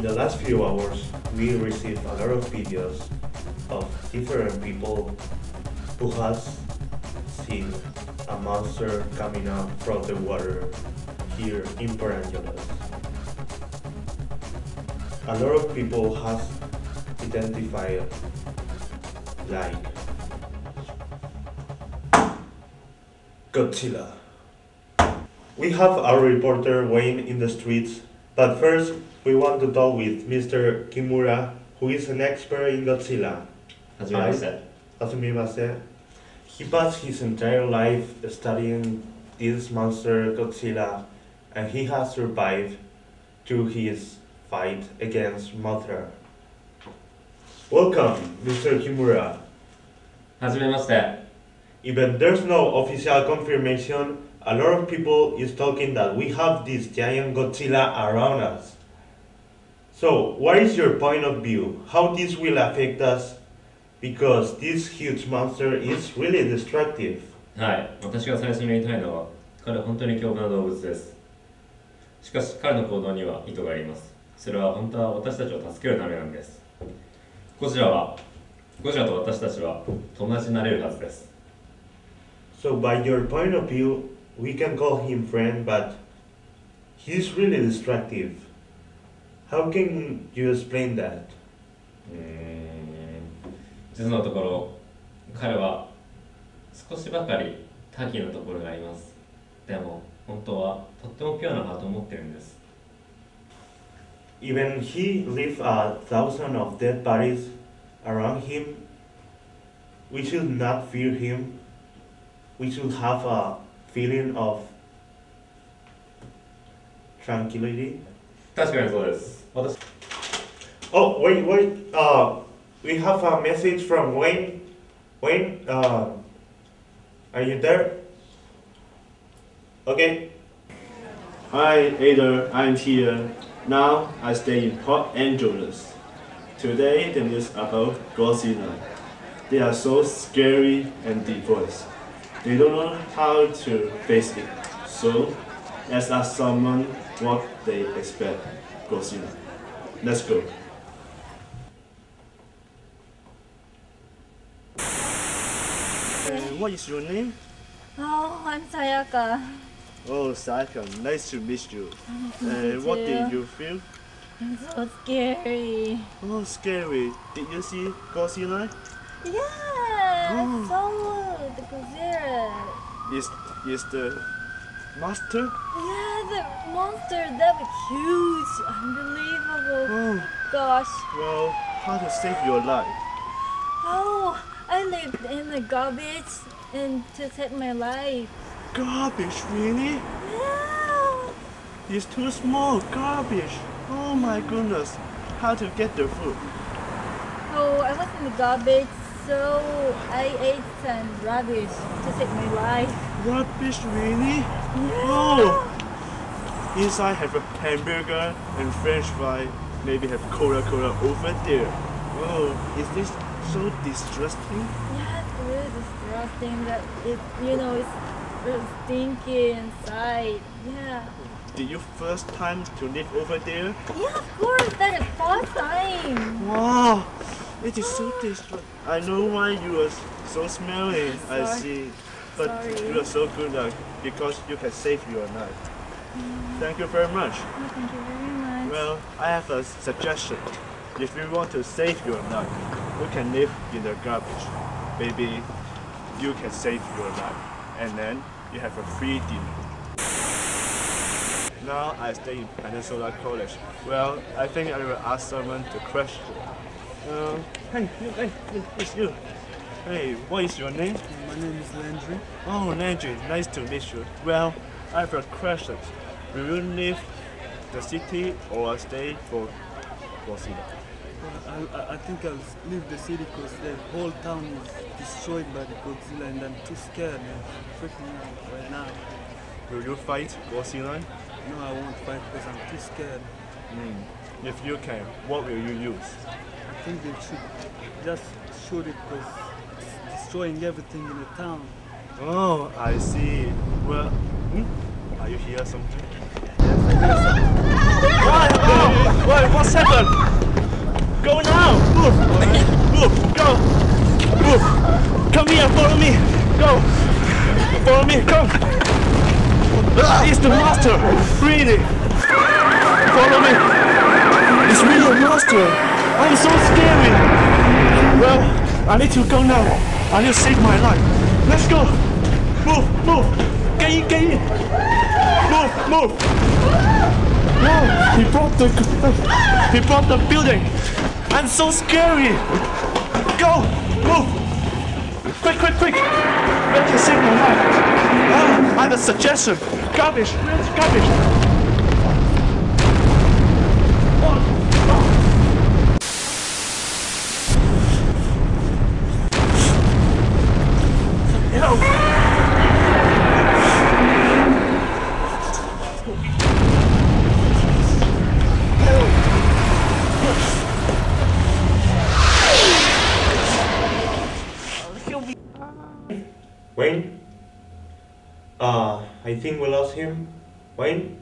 In the last few hours, we received a lot of videos of different people who has seen a monster coming up from the water here in Port A lot of people has identified like Godzilla. We have our reporter Wayne in the streets, but first, we want to talk with Mr. Kimura, who is an expert in Godzilla. As I said. said. He passed his entire life studying this monster Godzilla, and he has survived to his fight against Mothra. Welcome, Mr. Kimura. Even there's no official confirmation a lot of people is talking that we have this giant Godzilla around us. So, what is your point of view? How this will affect us? Because this huge monster is really destructive. はい。私が最初に言いたいのは、彼は本当に凶暴な動物です。しかし、彼の行動には意図があります。それは本当は私たちを助けるためなんです。ゴジラは、ゴジラと私たちは友達になれるはずです。 So, by your point of view, we can call him friend, but he's really destructive. How can you explain that? うーん。実のところ、彼は少しばかり多岐なところがあります。でも、本当はとってもピュアなハートを持ってるんです。 Even he leave a thousand of dead bodies around him. We should not fear him. We should have a feeling of tranquility. 確かにそうです。私 Oh, wait, wait. Uh, we have a message from Wayne. Wayne, uh, are you there? Okay. Hi, Ada, I'm here. Now I stay in Port Angeles. Today the news about Godzilla. They are so scary and divorced. They don't know how to face it. So, let's ask someone what they expect Godzilla. Let's go. Uh, what is your name? Oh, I'm Sayaka. Oh, Sayaka, nice to meet you. Uh, You what did you feel? It's so scary. Oh, scary. Did you see Godzilla? Yeah, Oh. I saw the Godzilla. Is is the master? Yeah, the monster that was huge, unbelievable. Oh, Gosh. well, how to save your life? Oh, I lived in the garbage and to save my life. Garbage, really? Yeah. It's too small. Garbage. Oh my goodness. How to get the food? Oh, I was in the garbage, so I ate some rubbish to save my life. Rubbish, really? Yeah. Oh. Inside have a hamburger and French fry. Maybe have Coca Cola over there. Oh, is this so distressing? Yeah, it's really disgusting that it, you know, it's really stinky inside. Yeah. Did you first time to live over there? Yeah, of course, that is. Wow, it is so distressing. I know why you are so smelly. I see. But Sorry. you are so good luck because you can save your life. Mm. Thank you very much. Oh, thank you very much. Well, I have a suggestion. If you want to save your life, you can live in the garbage. Maybe you can save your life, and then you have a free dinner. Now I stay in Peninsula College. Well, I think I will ask someone the question. Uh, hey, hey, it's you. Hey, what is your name? My name is Landry. Oh, Landry, nice to meet you. Well, I have a question. Will you leave the city or stay for Godzilla? I, I, I think I'll leave the city because the whole town is destroyed by the Godzilla and I'm too scared and freaking out right now. Will you fight Godzilla? No, I won't fight because I'm too scared. Hmm. If you can, what will you use? I think they should just shoot it because it's destroying everything in the town. Oh, I see. Well, hmm? are you here something? Yes, I guess. Wait, what's happened? Go now! Move! Move! Go! Move! Come here, follow me! Go! Follow me, come! It's the master! Really! Follow me! It's really a monster! I'm so scary! Well, I need to go now. I need to save my life. Let's go! Move! Move! Get in! Get in! Move! Move! Whoa! He brought the he brought the building. I'm so scary. Go! Move! Quick! Quick! Quick! Let me save my life. Ah, I have a suggestion. Garbage! Garbage? I think we lost him. Wayne?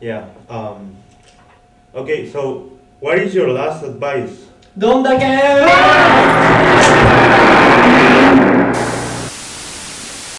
Yeah. Um, okay, so what is your last advice? Don't again!